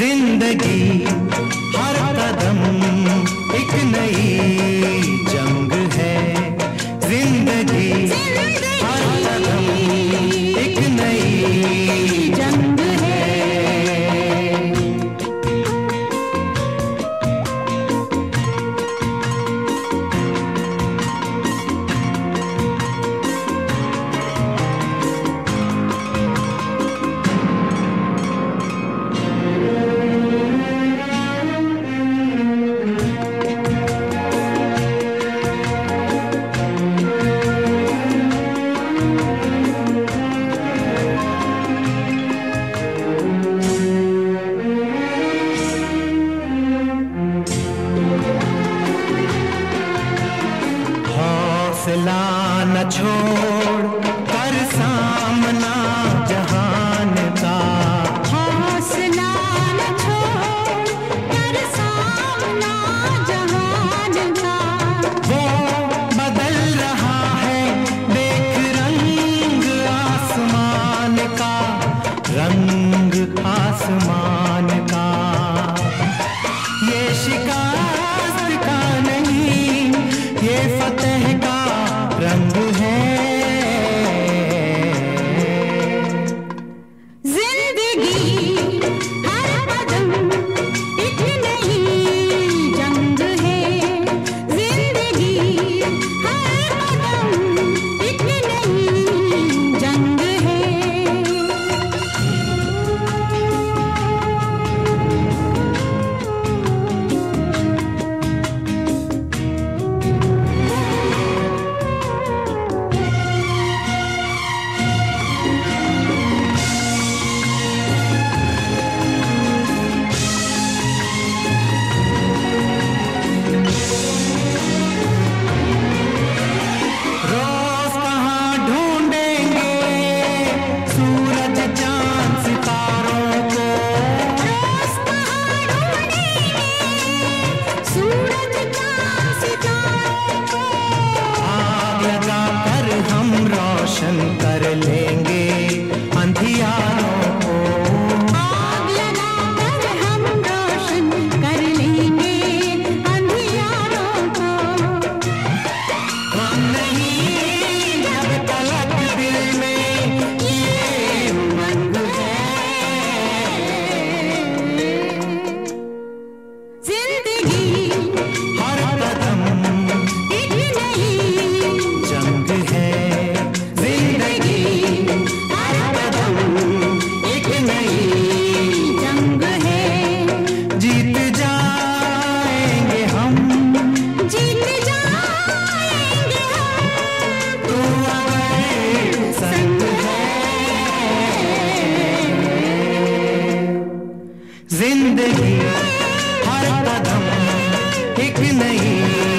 जिंदगी हौसला न छोड़ कर सामना जहान का। हौसला न छोड़ कर सामना जहान का। वो बदल रहा है देख रंग आसमान का रंग आसमान का। ये शिकार ज़िंदगी हर कदम एक नहीं।